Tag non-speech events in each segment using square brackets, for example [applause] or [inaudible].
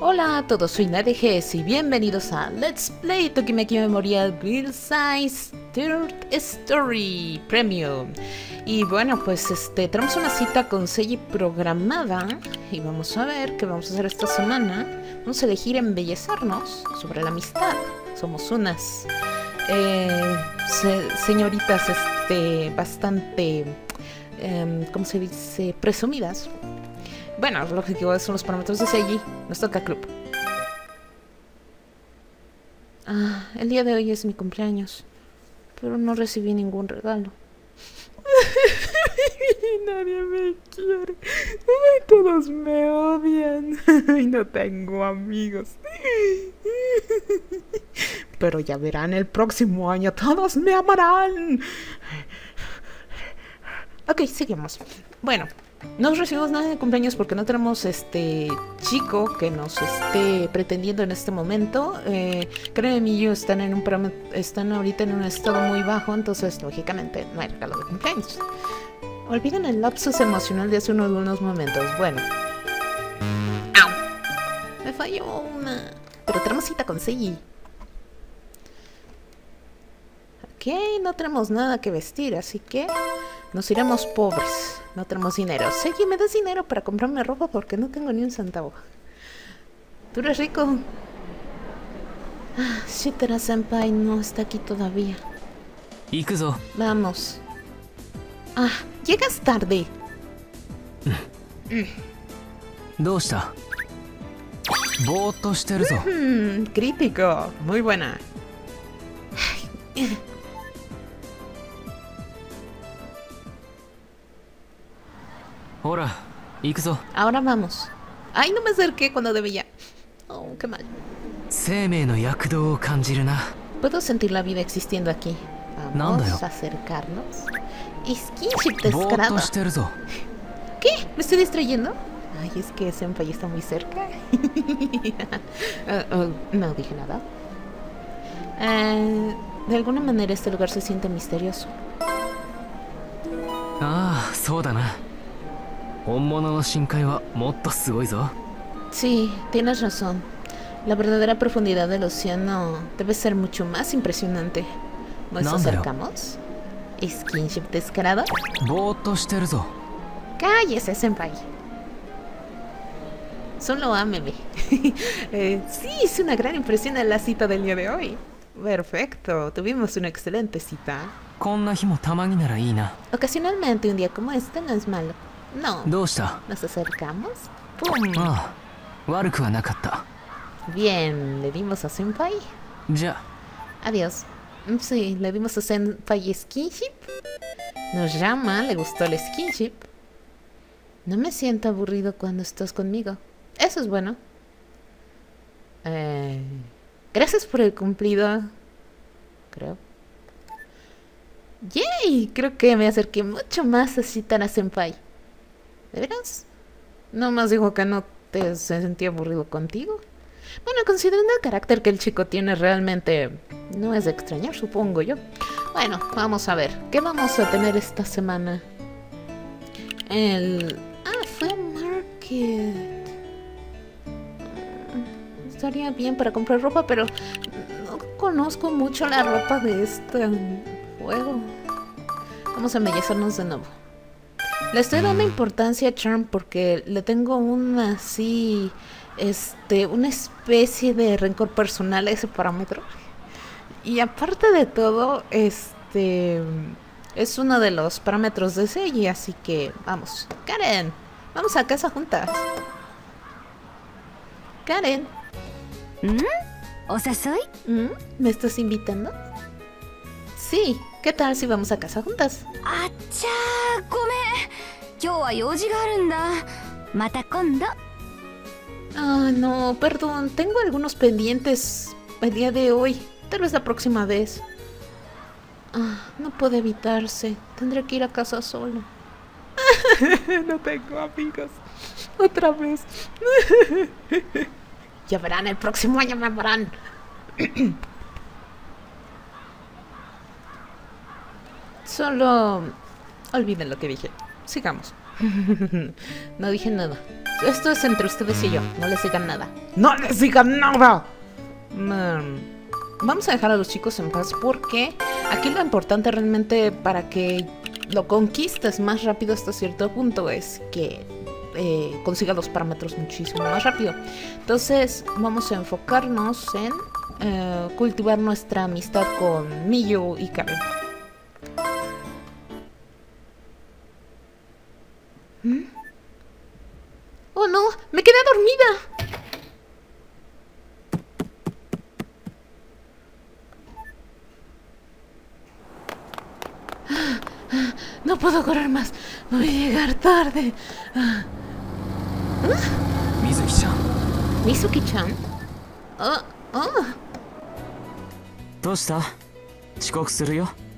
Hola a todos, soy NadeGS y bienvenidos a Let's Play Tokimeki Memorial Grill Size Third Story Premium. Y bueno, pues este tenemos una cita con Seiji programada y vamos a ver qué vamos a hacer esta semana. Vamos a elegir embellecernos sobre la amistad. Somos unas eh, señoritas este, bastante, eh, ¿cómo se dice? Presumidas bueno, lógico, son los parámetros de Seiji. Nos toca club. Ah, el día de hoy es mi cumpleaños. Pero no recibí ningún regalo. [laughs] Nadie me quiere. todos me odian. [laughs] y no tengo amigos. [laughs] Pero ya verán, el próximo año todos me amarán. Ok, seguimos. Bueno, no recibimos nada de cumpleaños porque no tenemos este chico que nos esté pretendiendo en este momento. Eh, y yo están en un están ahorita en un estado muy bajo, entonces lógicamente no hay regalo de cumpleaños. Olviden el lapsus emocional de hace unos, unos momentos. Bueno. ¡Au! Me falló una. Pero tenemos cita con Seiji. Ok, no tenemos nada que vestir, así que nos iremos pobres. No tenemos dinero. Seiji, ¿me das dinero para comprarme ropa? Porque no tengo ni un centavo. Tú eres rico. Ah, Shitara Senpai no está aquí todavía. Vamos. Ah, llegas tarde. Mm, crítico. Muy buena. Ahora vamos. Ay, no me acerqué cuando debía. Oh, qué mal. Puedo sentir la vida existiendo aquí. Vamos a acercarnos. Skinship descarado. ¿Qué? ¿Me estoy distrayendo? Ay, es que Senpai está muy cerca. [laughs] uh, uh, no dije nada. Uh, de alguna manera este lugar se siente misterioso. Ah, そうだな。Sí, tienes razón. La verdadera profundidad del océano debe ser mucho más impresionante. ¿Nos acercamos? ¿Skinship descarado? Cállese, senpai. Solo ámeme. [laughs] eh, sí, es una gran impresión en la cita del día de hoy. Perfecto, tuvimos una excelente cita. Ocasionalmente un día como este no es malo. No. ¿Nos acercamos? ¡Pum! Ah, Bien, ¿le dimos a Senpai? Ya. Adiós. Sí, le dimos a Senpai skinship. Nos llama, le gustó el skinship. No me siento aburrido cuando estás conmigo. Eso es bueno. Eh, gracias por el cumplido. Creo. ¡Yay! Creo que me acerqué mucho más a Shitara Senpai. ¿De veras? más dijo que no te se sentía aburrido contigo. Bueno, considerando el carácter que el chico tiene realmente no es de extrañar, supongo yo. Bueno, vamos a ver. ¿Qué vamos a tener esta semana? El... Ah, fue Market. Mm, estaría bien para comprar ropa, pero no conozco mucho la ropa de este juego. Vamos a embellecernos de nuevo. Le estoy dando importancia a Charm porque le tengo una así, este, una especie de rencor personal a ese parámetro. Y aparte de todo, este, es uno de los parámetros de Seiji, así que vamos. Karen, vamos a casa juntas. Karen. ¿Mm? ¿O sea, soy? ¿Mm? ¿Me estás invitando? Sí, ¿qué tal si vamos a casa juntas? ¡Achá! ¡Come! Ah, no, perdón. Tengo algunos pendientes el día de hoy. Tal vez la próxima vez. Ah, no puede evitarse. Tendré que ir a casa solo. [laughs] no tengo amigos. Otra vez. [laughs] Ya verán, el próximo año me verán. [clears throat] Solo olviden lo que dije. Sigamos. [laughs] no dije nada. Esto es entre ustedes y yo. No les digan nada. ¡No les digan nada! Mm, vamos a dejar a los chicos en paz porque aquí lo importante realmente para que lo conquistes más rápido hasta cierto punto es que eh, consiga los parámetros muchísimo más rápido. Entonces vamos a enfocarnos en eh, cultivar nuestra amistad con Miyu y Karen. ¿Mm? ¡Oh, no! ¡Me quedé dormida! No puedo correr más. Voy a llegar tarde. Mizuki-chan. Mizuki-chan. Oh, oh.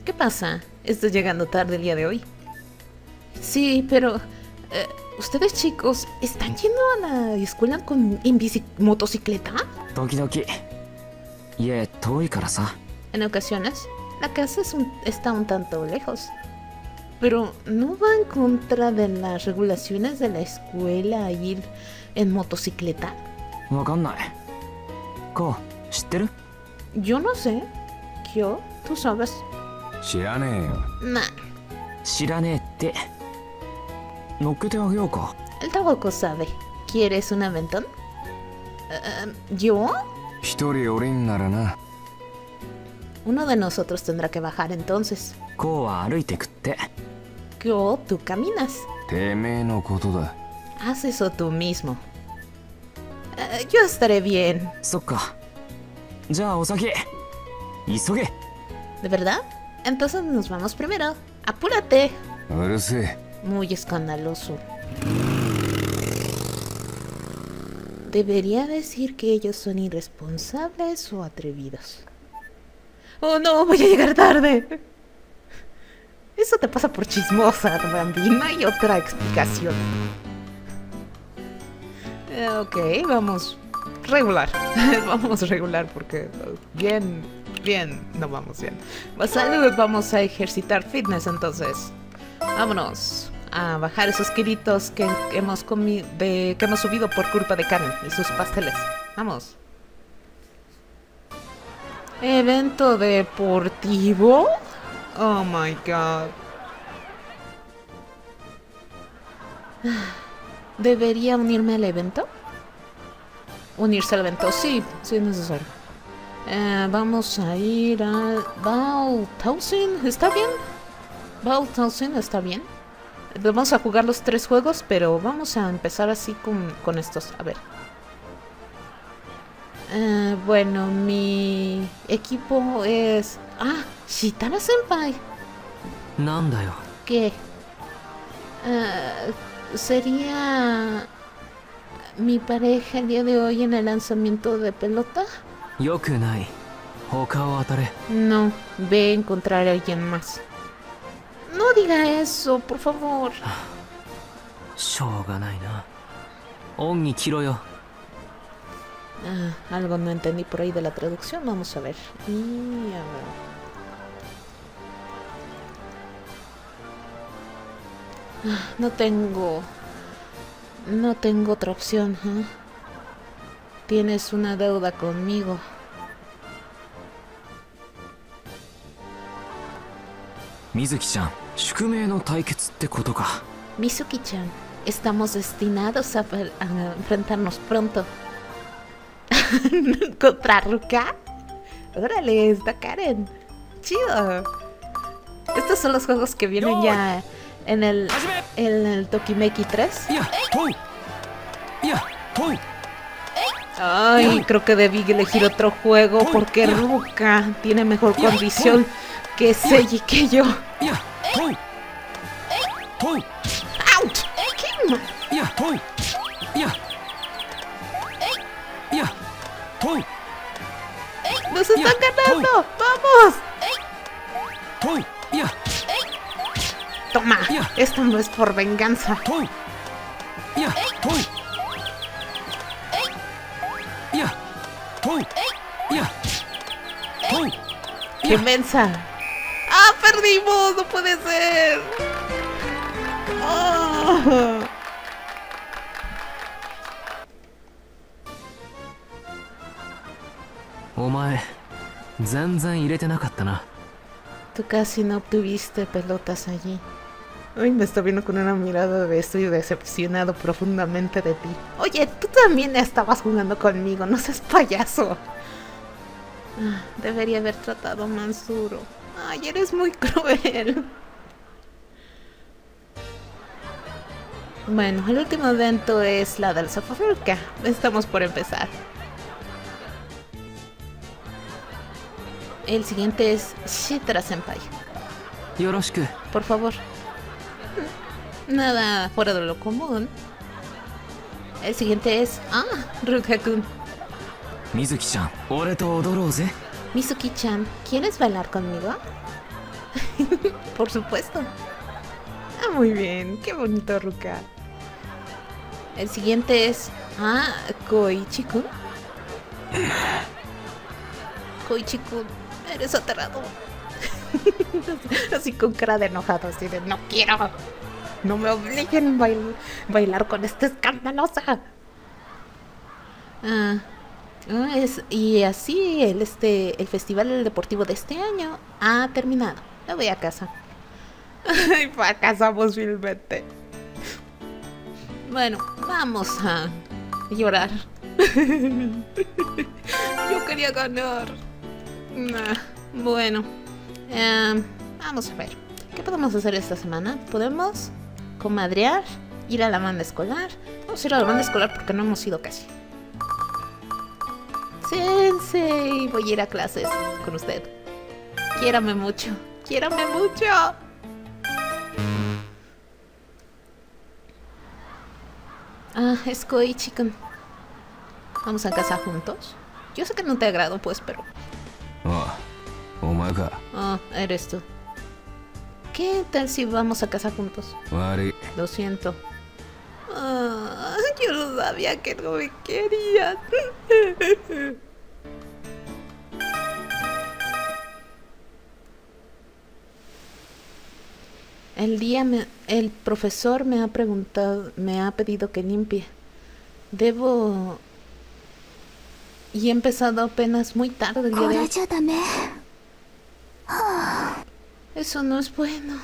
¿Qué pasa? ¿Estás llegando tarde el día de hoy? Sí, pero eh, ¿Ustedes chicos están yendo a la escuela con, en bici, motocicleta? En ocasiones, la casa es está un tanto lejos. Pero ¿no va en contra de las regulaciones de la escuela ir en motocicleta? Yo no sé. ¿Yo? ¿Tú sabes? No. Nah. 知らねえって乗っけてあげようか El tampoco sabe. ¿Quieres un aventón? Eh, ¿Yo? 一人降りんならな Uno de nosotros tendrá que bajar entonces. こうは歩いてくって Yo, tú caminas. てめえのことだ Haz eso tú mismo. Eh, yo estaré bien. そっかじゃあお先急げ ¿De verdad? Entonces nos vamos primero. Apúrate. うるせえ Muy escandaloso. Debería decir que ellos son irresponsables o atrevidos. Oh no, voy a llegar tarde. Eso te pasa por chismosa, Bambi. No hay otra explicación. Eh, ok, vamos regular. [laughs] vamos regular porque bien, bien, no vamos bien. Vamos a ejercitar fitness entonces. Vámonos a bajar esos kilitos que hemos comido, de, que hemos subido por culpa de Karen y sus pasteles. Vamos. Evento deportivo. Oh my god. [sighs] ¿Debería unirme al evento? Unirse al evento, sí, sí es necesario. Eh, vamos a ir al Bauthausen, ¿está bien? Battle Thousand está bien. Vamos a jugar los tres juegos, pero vamos a empezar así con, con estos. A ver. Uh, bueno, mi equipo es... ¡Ah! ¡Shitara Senpai! ¿Qué? Eh, sería... Mi pareja el día de hoy en el lanzamiento de pelota. No, ve a encontrar a alguien más. No diga eso, por favor. しょうがないな恩に着ろよ Ah, algo no entendí por ahí de la traducción. Vamos a ver. Y a ver. Ah, No tengo. No tengo otra opción. ¿eh? Tienes una deuda conmigo. 水木ちゃん 宿命の対決ってことか Mizuki-chan, estamos destinados a, per- a enfrentarnos pronto. [laughs] ¿Contra Ruka? Órale, está Karen. Chido. Estos son los juegos que vienen ya en el, en el Tokimeki 3. いやとういやとう Ay, creo que debí elegir otro juego porque Ruka tiene mejor condición que Seiji que yo. Pull. Pull. Out. Yeah, pull. Yeah. Yeah. Pull. ¡Nos están ganando! ¡Vamos! Pull. Yeah. Toma, esto no es por venganza. Pull. Yeah, pull. Yeah. Pull. Yeah. Pull. ¡Qué mensa! ¡Ah! ¡Perdimos! ¡No puede ser! ¡Oh! Tú casi no obtuviste pelotas allí. Hoy me está viendo con una mirada de estoy decepcionado profundamente de ti. Oye, tú también estabas jugando conmigo, no seas payaso. Ah, debería haber tratado a Mansuro. Ay, eres muy cruel. Bueno, el último evento es la del Sofafurka. Estamos por empezar. El siguiente es Shitra Senpai. Yoroshiku. Por favor. Nada fuera de lo común. El siguiente es. Ah, Ruka-kun. Mizuki-chan, Mizuki-chan, ¿quieres bailar conmigo? [laughs] Por supuesto. Ah, muy bien. Qué bonito, Ruka. El siguiente es... Ah, Koichi-kun. [sighs] Koichi-kun, eres aterrado. [laughs] así con cara de enojado, así de no quiero. No me obliguen a bailar con esta escandalosa. Ah, es, y así el, este, el festival deportivo de este año ha terminado. Me voy a casa. Y fracasamos vilmente. Bueno, vamos a llorar. [laughs] Yo quería ganar. Nah, bueno, em, vamos a ver. ¿Qué podemos hacer esta semana? ¿Podemos comadrear? ¿Ir a la banda escolar? Vamos a ir a la banda escolar porque no hemos ido casi. Sensei, voy a ir a clases con usted. Quiérame mucho, quiérame mucho. Ah, es Koichi-kun. ¿Vamos a casa juntos? Yo sé que no te agrado, pues, pero... Ah, Ah, eres tú. ¿Qué tal si vamos a casa juntos? Lo siento. Ah, yo no sabía que no me querías. El día me, el profesor me ha preguntado, me ha pedido que limpie. Debo y he empezado apenas muy tarde el día de hoy. Eso no es bueno.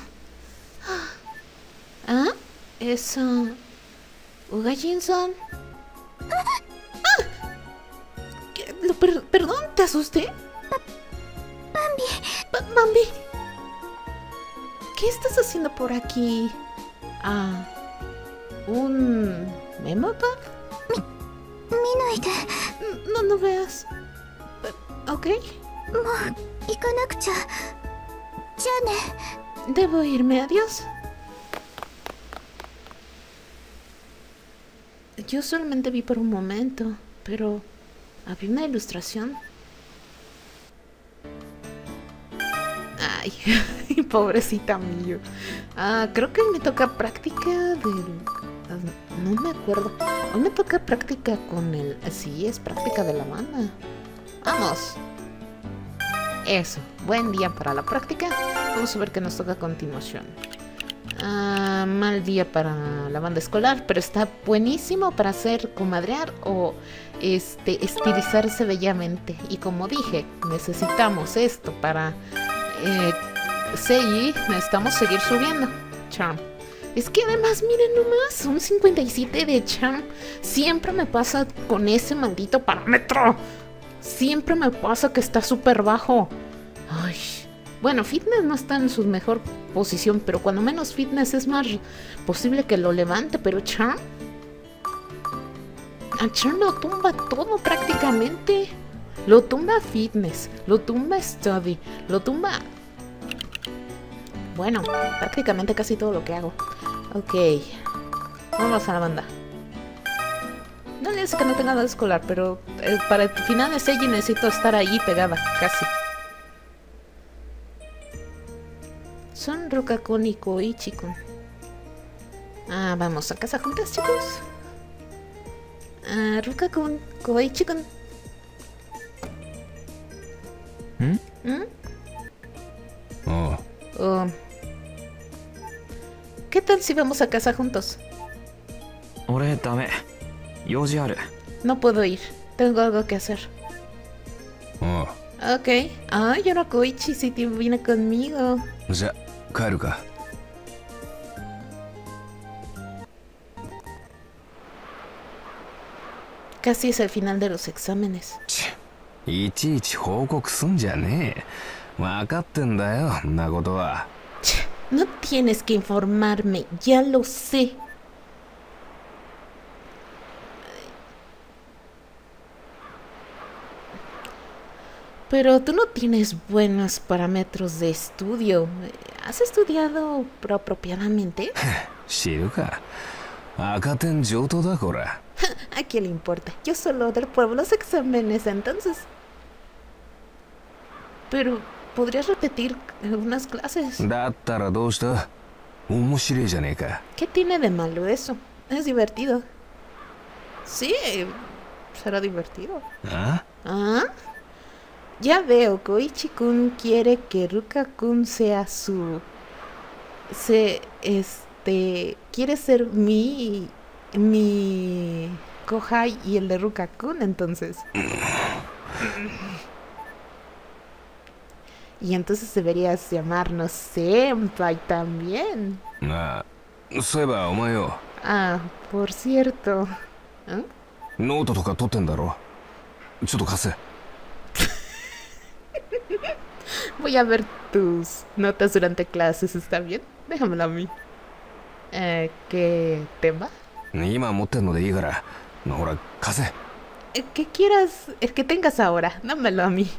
¿Ah? Eso ¿O Gallinson? ¡Ah! Per perdón, ¿te asusté? Bambi. B Bambi. ¿Qué estás haciendo por aquí? Ah. ¿Un. memo, Memotop? Mi. Minoide. No, no veas. ¿Ok? Mo. Debo irme, adiós. Yo solamente vi por un momento, pero había una ilustración. Ay, [laughs] pobrecita mío. Ah, creo que me toca práctica del... ah, No me acuerdo. Hoy me toca práctica con el... Sí, es práctica de la banda. Vamos. Eso, buen día para la práctica. Vamos a ver qué nos toca a continuación. Ah, mal día para la banda escolar, pero está buenísimo para hacer comadrear o este estilizarse bellamente. Y como dije, necesitamos esto para eh, Seiji, necesitamos seguir subiendo. Charm. Es que además, miren nomás, un 57 de Charm. Siempre me pasa con ese maldito parámetro. Siempre me pasa que está súper bajo. Ay. Bueno, fitness no está en su mejor posición, pero cuando menos fitness es más posible que lo levante, pero Charm. A Charm lo tumba todo prácticamente. Lo tumba fitness, lo tumba study, lo tumba. Bueno, prácticamente casi todo lo que hago. Ok. Vamos a la banda. No le dice que no tenga nada escolar, pero eh, para el final de Seiji necesito estar ahí pegada, casi. Son Rokakun y Koichi-kun. Ah, vamos a casa juntas, chicos. Ah, Rokakun, Koichi-kun. ¿Mm? Oh. oh. ¿Qué tal si vamos a casa juntos? No puedo ir. Tengo algo que hacer. Oh. Ok. Ah, Ay, Yorokoichi si te viene conmigo. O sea. じゃ帰るか Casi es el final de los exámenes. ちいちいち報告すんじゃねえ分かってんだよんなことは Ch, No tienes que informarme, ya lo sé. Pero tú no tienes buenos parámetros de estudio. ¿Has estudiado apropiadamente? Shiruka, [laughs] acá ten yo toda hora. [laughs] ¿A quién le importa? Yo solo del pueblo los exámenes entonces. Pero, ¿podrías repetir algunas clases? ¿Qué tiene de malo eso? Es divertido. Sí, será divertido. ¿Ah? ¿Ah? ya veo, Koichi-kun quiere que Ruka-kun sea su... Se, este, quiere ser mi... Mi... Kohai y el de Ruka-kun, entonces. Y entonces deberías llamarnos Senpai también. ああそういえばお前よ Ah, por cierto. ¿Ah? ノートとか取ってんだろちょっと貸せ [laughs] Voy a ver tus notas durante clases, ¿está bien? Déjamelo a mí. Eh, ¿Qué tema? Eh, ¿Qué quieras? Que tengas ahora, dámelo a mí.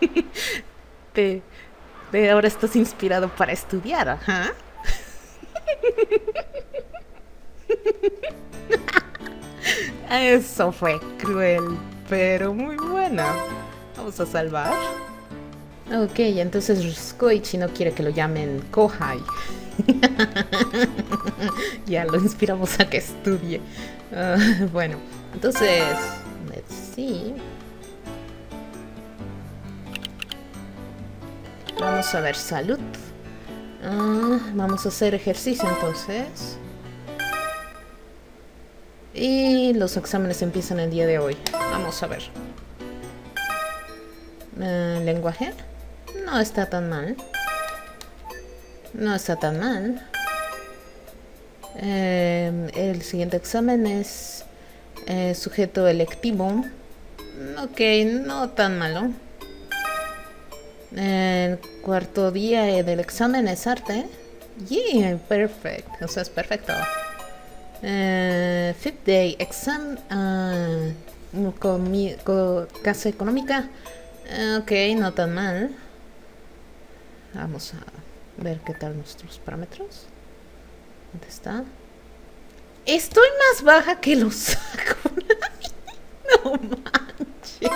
[laughs] ahora estás inspirado para estudiar. [laughs] Eso fue cruel, pero muy bueno. Vamos a salvar. Ok, entonces Koichi no quiere que lo llamen Kohai. [laughs] ya lo inspiramos a que estudie. Ah, bueno, entonces, let's see. Vamos a ver salud. Ah, vamos a hacer ejercicio entonces. Y los exámenes empiezan el día de hoy. Vamos a ver. Eh, lenguaje. No está tan mal. No está tan mal. Eh, el siguiente examen es eh, sujeto electivo. Ok, no tan malo. El cuarto día del examen es arte. Yeah, perfect. O sea, es perfecto. Fifth day exam. ah, comi- co- casa económica. Eh, ok, no tan mal. Vamos a ver qué tal nuestros parámetros. ¿Dónde está? Estoy más baja que los saco. [laughs] no manches.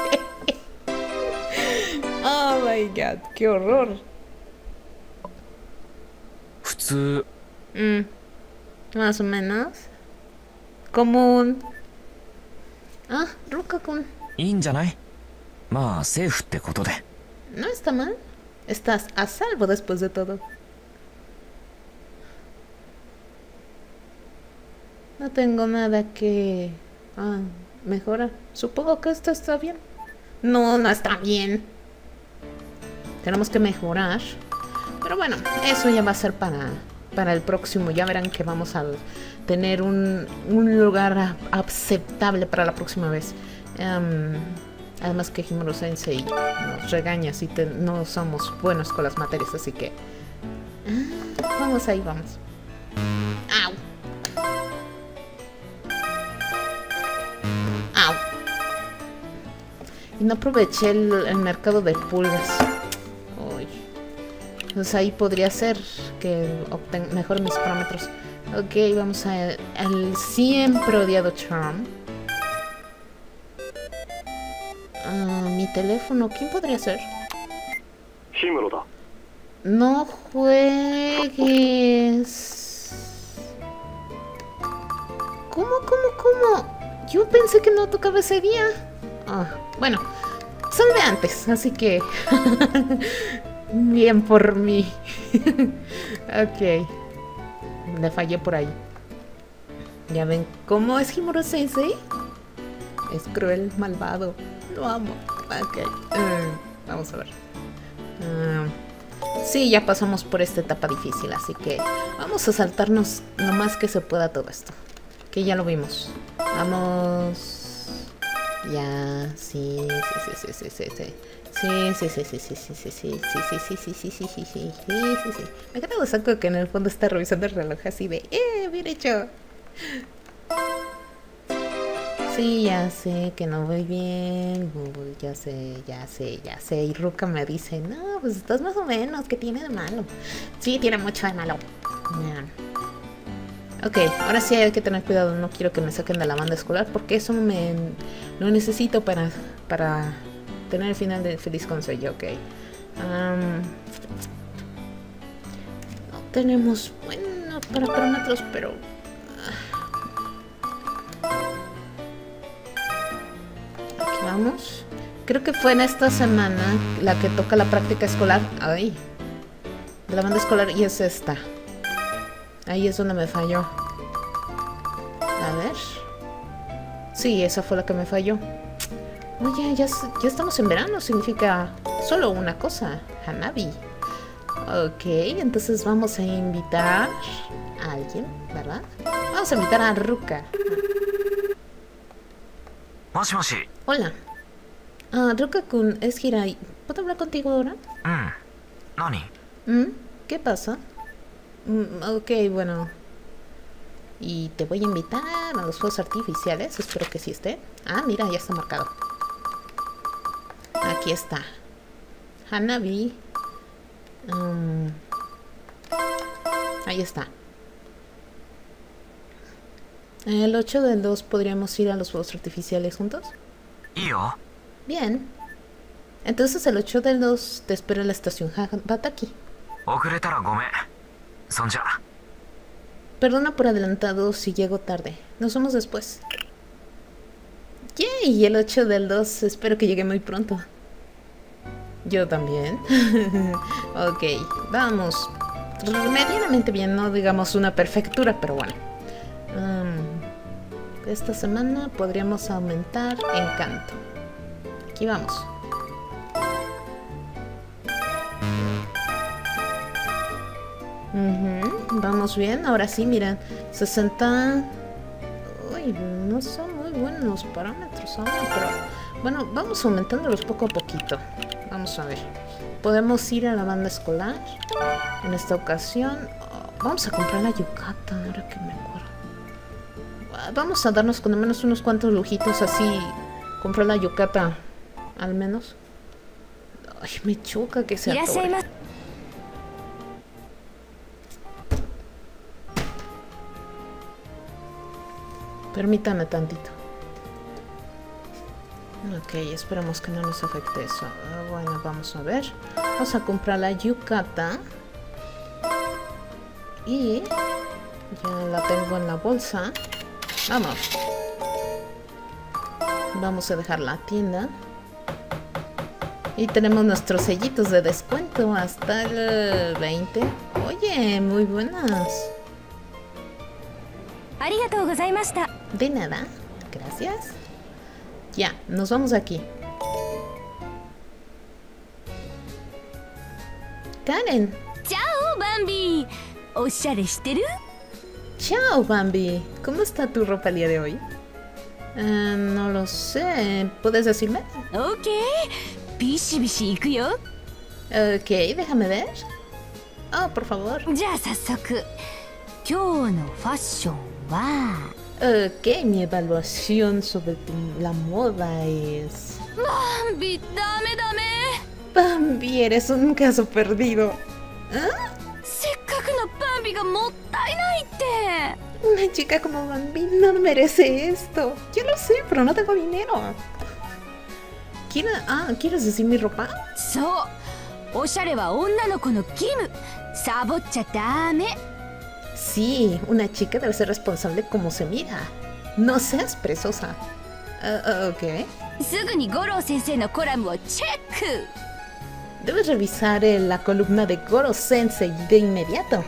Oh my god, qué horror. Mm, más o menos. Común. Ah, Ruka-kun. No está mal. Estás a salvo después de todo. No tengo nada que ah, mejorar. Supongo que esto está bien. No, no está bien. Tenemos que mejorar. Pero bueno, eso ya va a ser para, para el próximo. Ya verán que vamos a tener un, un lugar aceptable para la próxima vez. Em, además que Himuro Sensei nos regaña si no somos buenos con las materias, así que... Ah, vamos ahí, vamos. ¡Au! ¡Au! Y no aproveché el, mercado de pulgas. Uy. Pues ahí podría ser que obtenga mejor mis parámetros. Ok, vamos al siempre odiado Charm. teléfono. ¿Quién podría ser? No juegues. ¿Cómo, cómo, cómo? Yo pensé que no tocaba ese día. Ah, bueno, salve antes, así que... [laughs] Bien por mí. [laughs] ok. Le fallé por ahí. Ya ven cómo es Himuro Sensei. Es cruel, malvado. Lo amo. Ok, mm, vamos a ver. Mm, sí, ya pasamos por esta etapa difícil, así que vamos a saltarnos lo más que se pueda todo esto. Que ya lo vimos. Vamos. Ya, sí, sí, sí, sí, sí, sí. Sí, sí, sí, sí, sí, sí, sí, sí, sí, sí, sí, sí, sí, sí, sí, sí, sí, sí, sí. Me queda saco que en el fondo está revisando el reloj así de, ¡eh, bien hecho! Sí, ya sé que no voy bien, Google, ya sé, ya sé, ya sé. Y Ruka me dice, no, pues estás más o menos, ¿qué tiene de malo? Sí, tiene mucho de malo. Ok, ahora sí hay que tener cuidado, no quiero que me saquen de la banda escolar porque eso me lo necesito para, para tener el final de feliz consejo, ok. no tenemos bueno para parámetros, pero Creo que fue en esta semana la que toca la práctica escolar. Ay. De la banda escolar y es esta. Ahí es donde me falló. A ver. Sí, esa fue la que me falló. Oye, ya, ya estamos en verano. Significa solo una cosa. Hanabi. Ok, entonces vamos a invitar a alguien, ¿verdad? Vamos a invitar a Ruka. Hola. Ah, Ruka-kun, es Hirai. ¿Puedo hablar contigo ahora? ¿Nani? ¿Mm? ¿Qué pasa? Mm, ok, bueno. Y te voy a invitar a los fuegos artificiales. Espero que sí esté. Ah, mira, ya está marcado. Aquí está. Hanabi. Mm. ahí está. El 8 del 2 podríamos ir a los fuegos artificiales juntos. ¿Yo? Bien. Entonces el 8 del 2 te espero en la estación Bataki. Perdona por adelantado si llego tarde. Nos vemos después. Yay, el 8 del 2 espero que llegue muy pronto. Yo también. [laughs] ok, vamos. Medianamente bien, no digamos una perfectura, pero bueno. esta semana podríamos aumentar encanto. Aquí vamos. Vamos bien, ahora sí, miren, 60... Uy, no son muy buenos los parámetros ahora, pero... Bueno, vamos aumentándolos poco a poquito. Vamos a ver. Podemos ir a la banda escolar. En esta ocasión... Vamos a comprar la yucata, ahora que me acuerdo. Vamos a darnos con al menos unos cuantos lujitos así. Comprar la yucata, al menos. Ay, me choca que sea Permítame tantito. Ok, esperamos que no nos afecte eso. Ah, bueno, vamos a ver. Vamos a comprar la yucata. Y ya la tengo en la bolsa. Vamos. Vamos a dejar la tienda. Y tenemos nuestros sellitos de descuento hasta el 20. Oye, muy buenas. De nada. Gracias. Ya, nos vamos aquí. Karen. Chao, Bambi. Chao, Bambi. ¿Cómo está tu ropa el día de hoy? Uh, no lo sé. ¿Puedes decirme? Ok. Ok, déjame ver. Oh, por favor. Ya sasoku. no fashion wa. Ok, mi evaluación sobre la moda es... Bambi, dame, dame. Bambi, eres un caso perdido. ¿Ah? Una chica como Bambi no merece esto. Yo lo sé, pero no tengo dinero. ¿Quieres, ah, ¿quieres decir mi ropa? So, Sí, una chica debe ser responsable como se mira. No seas presosa. Uh, ok. Debes revisar eh, la columna de Goro Sensei de inmediato.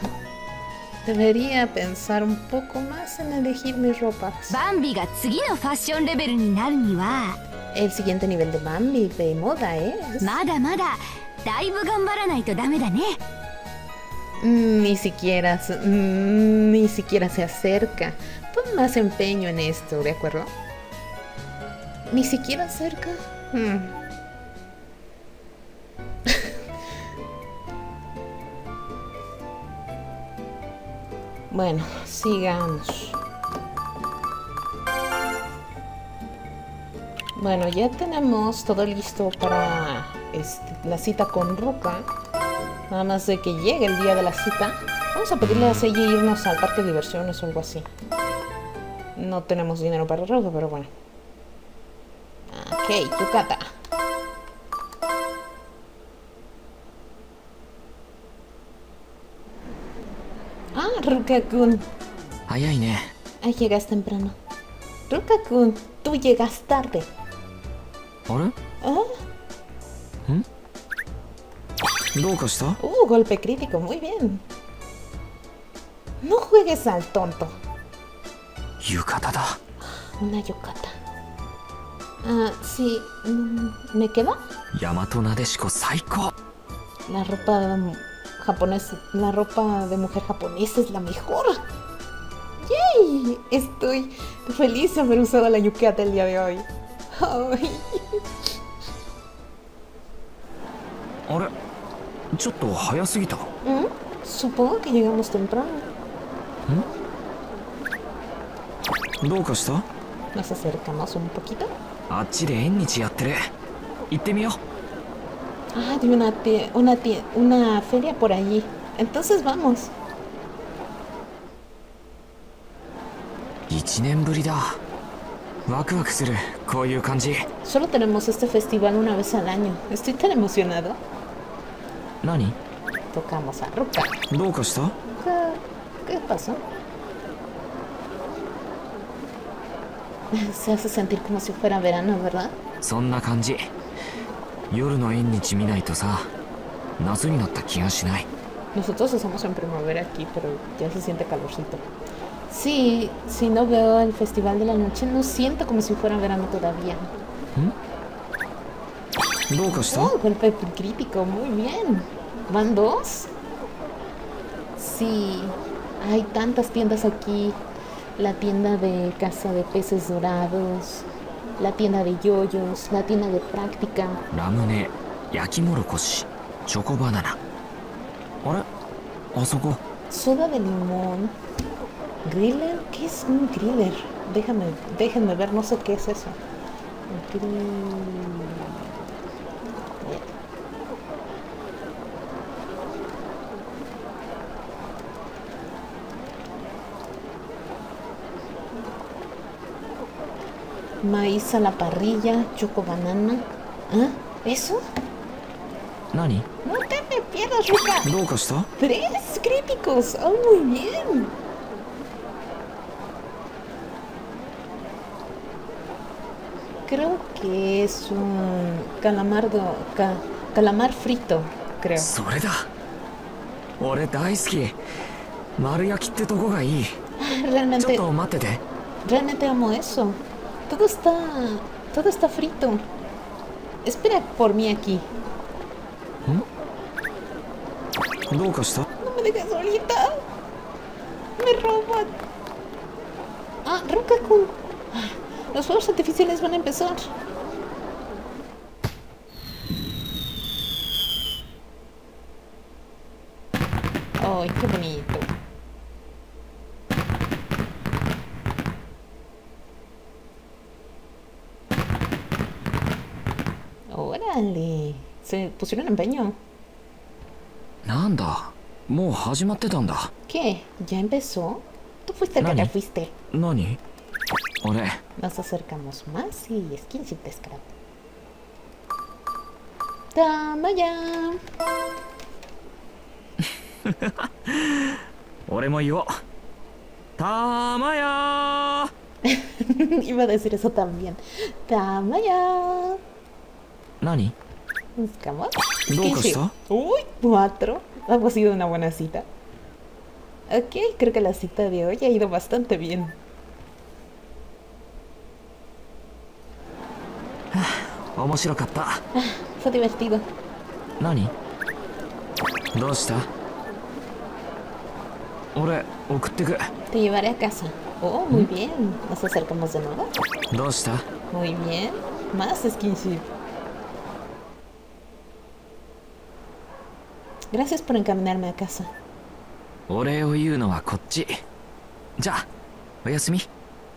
Debería pensar un poco más en elegir mis ropas. Bambi が次のファッションレベルになるには el siguiente nivel de Bambi de moda es... Mada, mada. Mm, ni siquiera, mm, ni siquiera se acerca. Pon más empeño en esto, ¿de acuerdo? Ni siquiera acerca. Hmm. [laughs] Bueno, sigamos. Bueno, ya tenemos todo listo para este, la cita con Ruka. Nada más de que llegue el día de la cita. Vamos a pedirle a Seiya irnos al parque de diversiones o algo así. No tenemos dinero para Ruka, pero bueno. Ok, Yukata. Ah, Ruka-kun. Ay, ay. Ay, llegas temprano. Ruka-kun, tú llegas tarde. ¿Ah? Uh, golpe crítico, muy bien. No juegues al tonto. Yukata da. Una yukata. Ah, sí. Mm, ¿Me queda? Yamato Nadeshiko Saiko. La ropa japonesa, la ropa de mujer japonesa es la mejor. ¡Yay! Estoy feliz de haber usado la yukata el día de hoy. Ay. あれちょっと早すぎた Mm, Supongo que llegamos temprano. どうかした Nos acercamos un poquito. あっちで縁日やってる行ってみよ Ah, de una, una, una feria por allí. Entonces vamos. う1年ぶりだ Solo tenemos este festival una vez al año. Estoy tan emocionado. 何 Tocamos a Ruka. どうかした ¿Qué, qué pasó? Se hace sentir como si fuera verano, ¿verdad? そんな感じ夜の縁日見ないとさ夏になった気がしない Nosotros estamos en primavera aquí, pero ya se siente calorcito. Sí, si no veo el Festival de la Noche, no siento como si fuera verano todavía. ¿Dónde está? Oh, golpe crítico, muy bien. ¿Van dos? Sí, hay tantas tiendas aquí. La tienda de casa de peces dorados, la tienda de yoyos, la tienda de práctica. Ramune, yakimorokoshi, choco banana. ¿Ahora? ¿A Soda de limón. Griller, ¿qué es un griller? Déjame, déjenme ver, no sé qué es eso. Maíz a la parrilla, choco banana. ¿Ah? ¿Eso? ¿Nani? No te me pierdas, Rica. ¿Tres críticos? ¡Oh, muy bien! creo que es un calamardo, calamar frito, creo. Realmente, realmente amo eso. Todo está, frito. Espera por mí aquí. No me dejes solita. Me roban. Ah, Ruka-kun los fuegos artificiales van a empezar. ¡Ay, qué bonito! ¡Órale! Se pusieron empeño. ¿Nanda? ¿Ya empezó? ¿Tú fuiste el que fuiste? ¿Nani? Nos acercamos más y es 15 pescado. ¡Toma ya! [laughs] ¡Tamaya! [laughs] Iba a decir eso también. ¡Tamaya! ¿Nani? ¿Buscamos? ¿Qué ¡Uy! ¡Cuatro! Hemos sido una buena cita. Ok, creo que la cita de hoy ha ido bastante bien. 面白かった Fue divertido. 何どうした俺送ってく Te llevaré a casa. Oh, muy bien. Nos acercamos de nuevo. どうした Muy bien. Más skinship. Gracias por encaminarme a casa. お礼を言うのはこっちじゃあおやすみ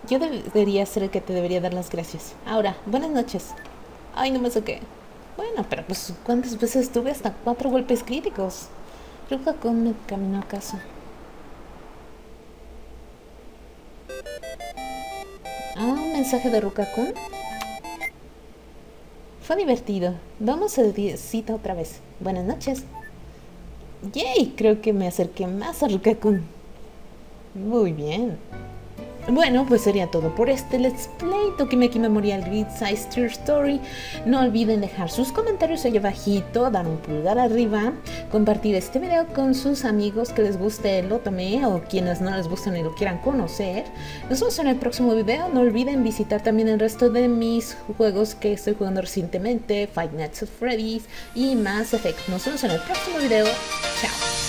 Yo debería ser el que te debería dar las gracias. Ahora, buenas noches. Ay, no me saqué. Bueno, pero pues, ¿cuántas veces tuve hasta cuatro golpes críticos? Rukakun me caminó a casa. Ah, un mensaje de Rukakun. Fue divertido. Vamos a cita otra vez. Buenas noches. Yay, creo que me acerqué más a Rukakun. Muy bien. Bueno, pues sería todo por este Let's Play Tokimeki Memorial Grid Size True Story. No olviden dejar sus comentarios ahí abajito, dar un pulgar arriba, compartir este video con sus amigos que les guste el Otome o quienes no les gustan y lo quieran conocer. Nos vemos en el próximo video. No olviden visitar también el resto de mis juegos que estoy jugando recientemente, Five Nights at Freddy's y Mass Effect. Nos vemos en el próximo video. Chao.